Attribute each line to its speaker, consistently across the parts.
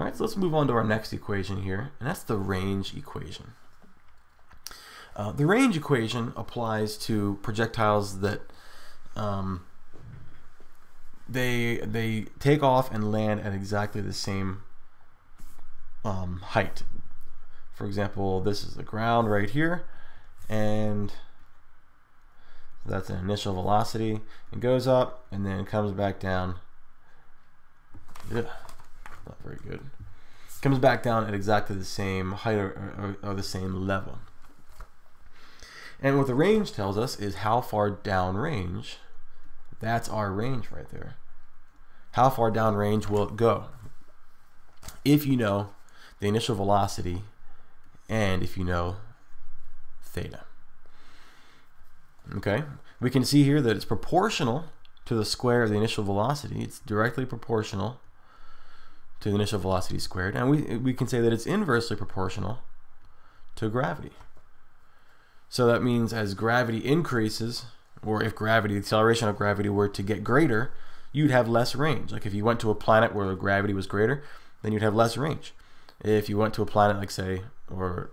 Speaker 1: All right, so let's move on to our next equation here, and that's the range equation. Uh, the range equation applies to projectiles that um, they they take off and land at exactly the same um, height. For example, this is the ground right here, and that's an initial velocity. It goes up and then comes back down. Yeah, not very good. Comes back down at exactly the same height or, or, or the same level. And what the range tells us is how far downrange, that's our range right there. How far downrange will it go? If you know the initial velocity and if you know theta. Okay, we can see here that it's proportional to the square of the initial velocity. It's directly proportional to the initial velocity squared. And we, we can say that it's inversely proportional to gravity. So that means as gravity increases, or if gravity, the acceleration of gravity were to get greater, you'd have less range. Like if you went to a planet where gravity was greater, then you'd have less range. If you went to a planet like say, or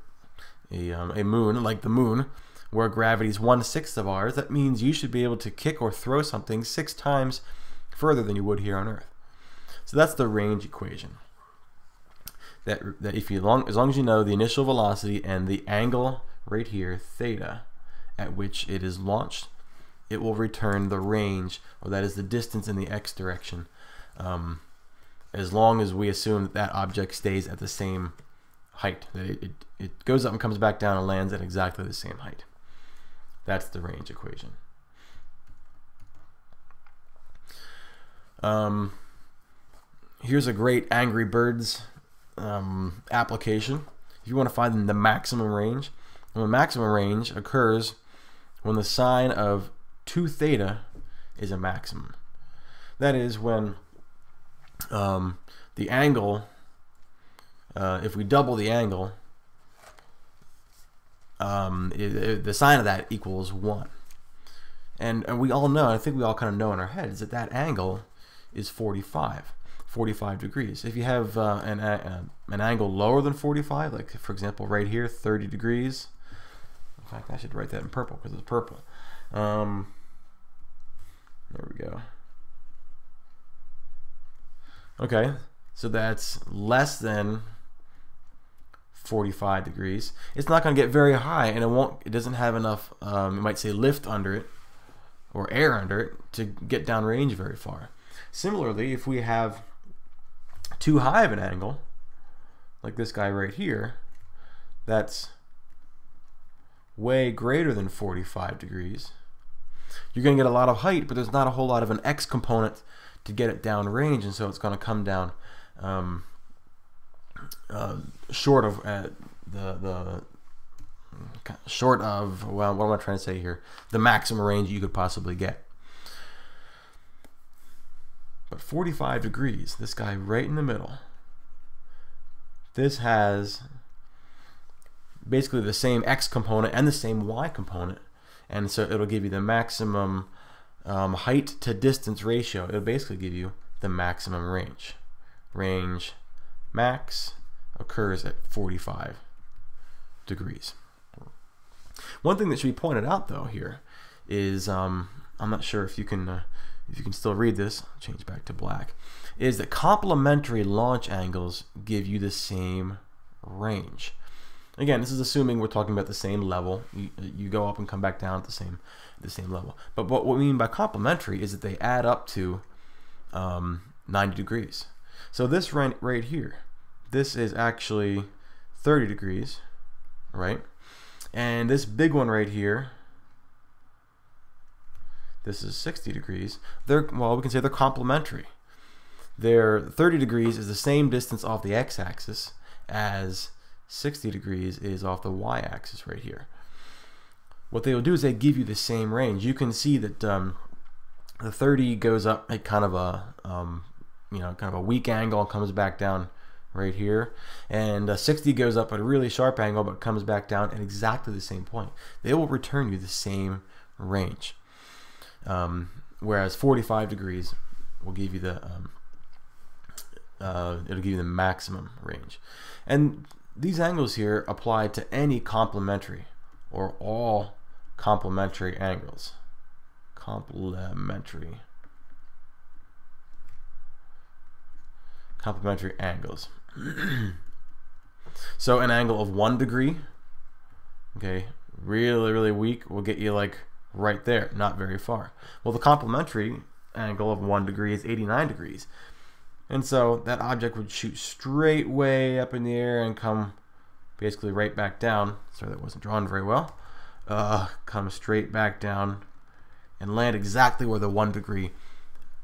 Speaker 1: a, um, a moon, like the moon, where gravity is one-sixth of ours, that means you should be able to kick or throw something six times further than you would here on Earth. So that's the range equation. That, that if you long, as long as you know the initial velocity and the angle right here, theta, at which it is launched, it will return the range, or that is the distance in the x direction, um, as long as we assume that that object stays at the same height. That it, it, it goes up and comes back down and lands at exactly the same height. That's the range equation. Um, here's a great Angry Birds um, application. If you want to find the maximum range, well, the maximum range occurs when the sine of 2 theta is a maximum. That is when um, the angle, uh, if we double the angle, um, it, it, the sine of that equals 1. And, and we all know, I think we all kind of know in our heads, that that angle is 45. 45 degrees. If you have uh, an, an angle lower than 45, like for example right here, 30 degrees, in fact, I should write that in purple because it's purple. Um, there we go. Okay, so that's less than 45 degrees. It's not going to get very high, and it won't. It doesn't have enough. Um, you might say lift under it or air under it to get downrange very far. Similarly, if we have too high of an angle, like this guy right here, that's way greater than 45 degrees, you're going to get a lot of height, but there's not a whole lot of an x component to get it down range, and so it's going to come down um, uh, short of uh, the the short of well, what am I trying to say here? The maximum range you could possibly get. But 45 degrees, this guy right in the middle. This has basically the same x component and the same y component. And so it'll give you the maximum um, height to distance ratio. It'll basically give you the maximum range. Range max occurs at 45 degrees. One thing that should be pointed out though here is um, I'm not sure if you can uh, if you can still read this, change back to black, is that complementary launch angles give you the same range. Again, this is assuming we're talking about the same level. You, you go up and come back down at the same the same level. But what we mean by complementary is that they add up to um, 90 degrees. So this right, right here, this is actually 30 degrees, right? And this big one right here, this is 60 degrees. They're well, we can say they're complementary. They're 30 degrees is the same distance off the x-axis as 60 degrees is off the y-axis right here. What they will do is they give you the same range. You can see that um, the 30 goes up at kind of a um, you know kind of a weak angle and comes back down right here and uh, 60 goes up at a really sharp angle but comes back down at exactly the same point they will return you the same range um, whereas 45 degrees will give you the um, uh, it'll give you the maximum range. And these angles here apply to any complementary or all complementary angles. Complementary. Complementary angles. so an angle of one degree, okay, really, really weak will get you like right there, not very far. Well, the complementary angle of one degree is 89 degrees. And so that object would shoot straight way up in the air and come basically right back down. Sorry, that wasn't drawn very well. Uh, come straight back down and land exactly where the one degree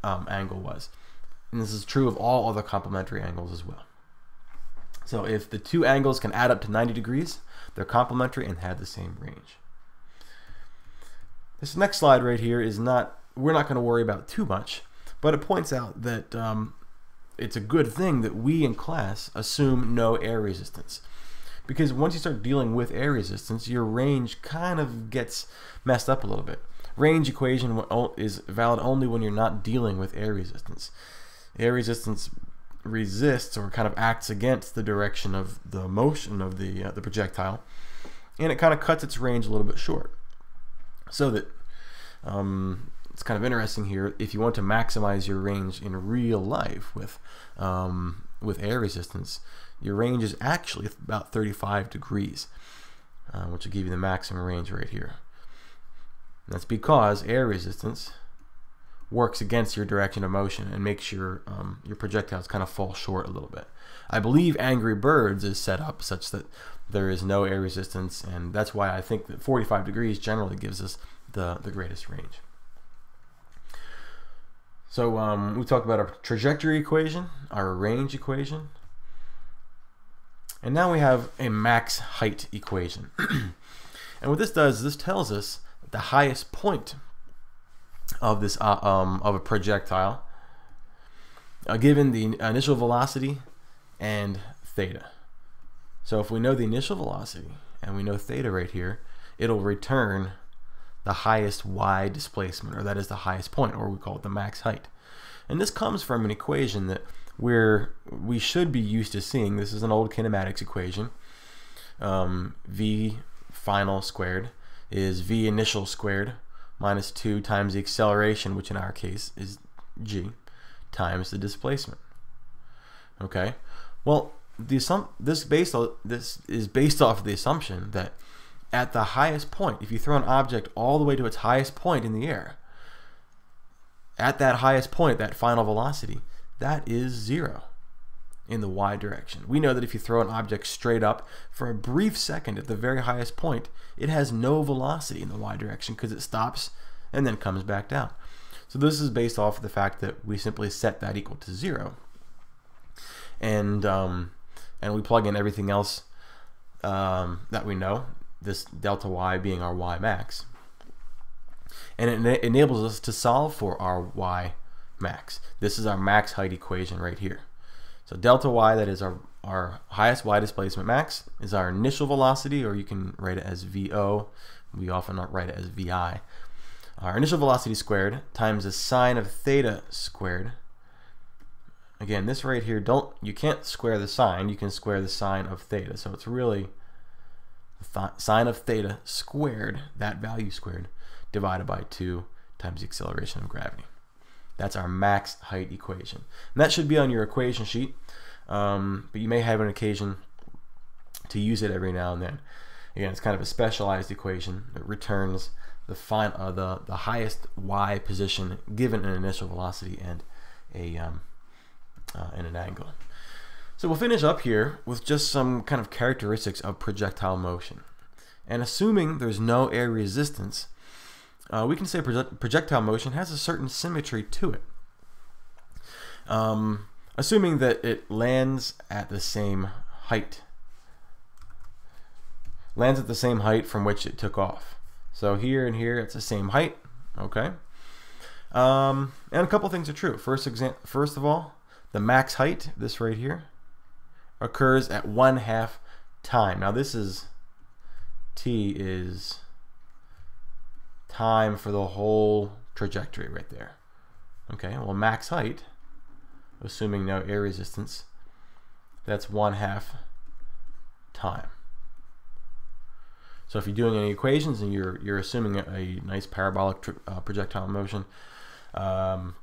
Speaker 1: um, angle was. And this is true of all other complementary angles as well. So if the two angles can add up to 90 degrees, they're complementary and have the same range. This next slide right here is not, we're not going to worry about too much, but it points out that um, it's a good thing that we in class assume no air resistance. Because once you start dealing with air resistance, your range kind of gets messed up a little bit. Range equation is valid only when you're not dealing with air resistance. Air resistance resists or kind of acts against the direction of the motion of the, uh, the projectile, and it kind of cuts its range a little bit short. So that um, it's kind of interesting here. If you want to maximize your range in real life with um, with air resistance, your range is actually about 35 degrees, uh, which will give you the maximum range right here. That's because air resistance works against your direction of motion and makes your um, your projectiles kind of fall short a little bit. I believe Angry Birds is set up such that there is no air resistance, and that's why I think that 45 degrees generally gives us the, the greatest range. So um, we talked about our trajectory equation, our range equation, and now we have a max height equation. and what this does, is this tells us the highest point of this uh, um, of a projectile, uh, given the initial velocity and theta. So if we know the initial velocity and we know theta right here, it'll return the highest y displacement, or that is the highest point, or we call it the max height. And this comes from an equation that we're, we should be used to seeing. This is an old kinematics equation. Um, v final squared is v initial squared minus 2 times the acceleration, which in our case is g, times the displacement. Okay, well, the this based this is based off of the assumption that at the highest point, if you throw an object all the way to its highest point in the air, at that highest point, that final velocity, that is zero in the y direction. We know that if you throw an object straight up for a brief second at the very highest point, it has no velocity in the y direction because it stops and then comes back down. So this is based off of the fact that we simply set that equal to zero. And, um, and we plug in everything else um, that we know this delta y being our y max. And it enables us to solve for our y max. This is our max height equation right here. So delta y, that is our, our highest y displacement max, is our initial velocity, or you can write it as VO. We often write it as VI. Our initial velocity squared times the sine of theta squared. Again, this right here, don't you can't square the sine, you can square the sine of theta. So it's really th sine of theta squared, that value squared, divided by 2 times the acceleration of gravity. That's our max height equation. And that should be on your equation sheet, um, but you may have an occasion to use it every now and then. Again, it's kind of a specialized equation. It returns the, fine, uh, the, the highest y position given an initial velocity and, a, um, uh, and an angle. So we'll finish up here with just some kind of characteristics of projectile motion. And assuming there's no air resistance, uh, we can say projectile motion has a certain symmetry to it. Um, assuming that it lands at the same height. Lands at the same height from which it took off. So here and here, it's the same height. Okay. Um, and a couple things are true. First, first of all, the max height, this right here, occurs at one half time. Now this is t is time for the whole trajectory right there. Okay, well max height assuming no air resistance, that's 1 half time. So if you're doing any equations and you're, you're assuming a, a nice parabolic uh, projectile motion um,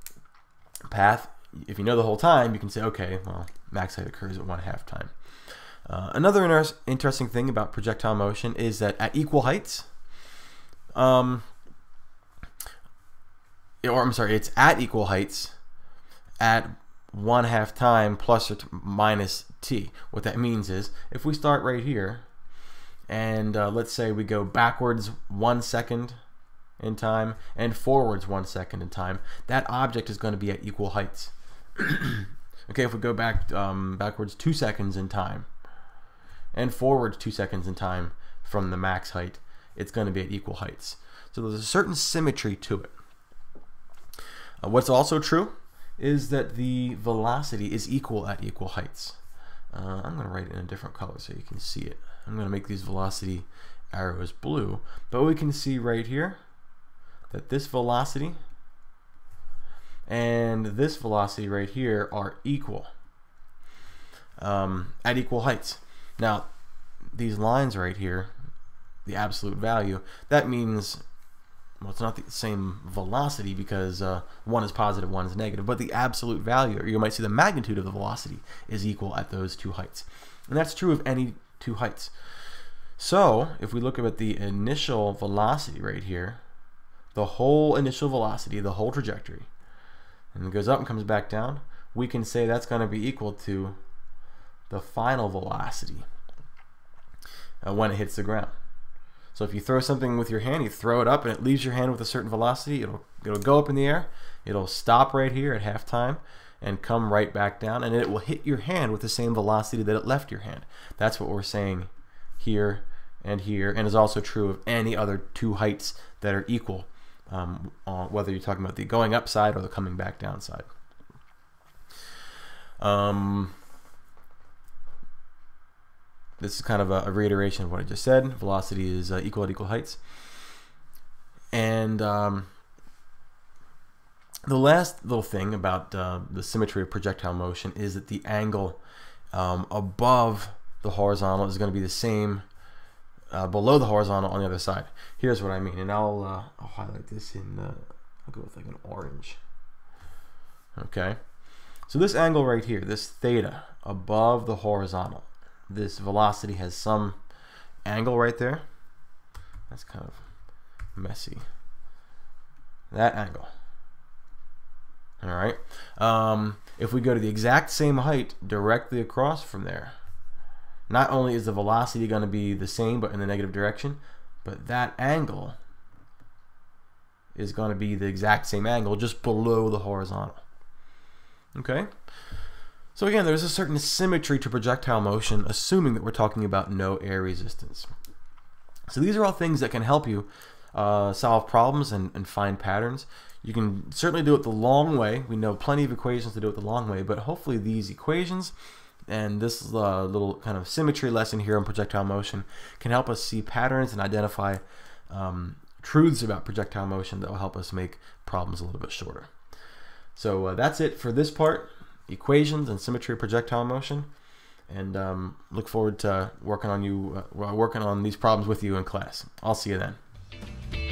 Speaker 1: path, if you know the whole time, you can say, okay, well, max height occurs at 1 half time. Uh, another inter interesting thing about projectile motion is that at equal heights, um, or I'm sorry, it's at equal heights at one half time plus or minus t. What that means is if we start right here and uh, let's say we go backwards one second in time and forwards one second in time, that object is going to be at equal heights. okay, if we go back um, backwards two seconds in time and forwards two seconds in time from the max height, it's going to be at equal heights. So there's a certain symmetry to it. Uh, what's also true is that the velocity is equal at equal heights. Uh, I'm going to write it in a different color so you can see it. I'm going to make these velocity arrows blue. But we can see right here that this velocity and this velocity right here are equal um, at equal heights. Now, these lines right here, the absolute value, that means well, it's not the same velocity because uh, one is positive, one is negative, but the absolute value, or you might see the magnitude of the velocity, is equal at those two heights. And that's true of any two heights. So, if we look at the initial velocity right here, the whole initial velocity, the whole trajectory, and it goes up and comes back down, we can say that's going to be equal to the final velocity uh, when it hits the ground. So if you throw something with your hand, you throw it up and it leaves your hand with a certain velocity, it'll, it'll go up in the air, it'll stop right here at halftime and come right back down and it will hit your hand with the same velocity that it left your hand. That's what we're saying here and here and is also true of any other two heights that are equal, um, whether you're talking about the going up side or the coming back down side. Um, this is kind of a, a, reiteration of what I just said. Velocity is uh, equal at equal heights. And um, the last little thing about uh, the symmetry of projectile motion is that the angle um, above the horizontal is going to be the same uh, below the horizontal on the other side. Here's what I mean, and I'll, uh, I'll highlight this in, uh, I'll go with like an orange. Okay, so this angle right here, this theta above the horizontal, this velocity has some angle right there. That's kind of messy. That angle. All right. Um, if we go to the exact same height directly across from there, not only is the velocity going to be the same but in the negative direction, but that angle is going to be the exact same angle just below the horizontal. Okay? So again, there's a certain symmetry to projectile motion, assuming that we're talking about no air resistance. So these are all things that can help you uh, solve problems and, and find patterns. You can certainly do it the long way. We know plenty of equations to do it the long way, but hopefully these equations and this uh, little kind of symmetry lesson here on projectile motion can help us see patterns and identify um, truths about projectile motion that will help us make problems a little bit shorter. So uh, that's it for this part equations and symmetry of projectile motion. And um, look forward to working on you, uh, working on these problems with you in class. I'll see you then.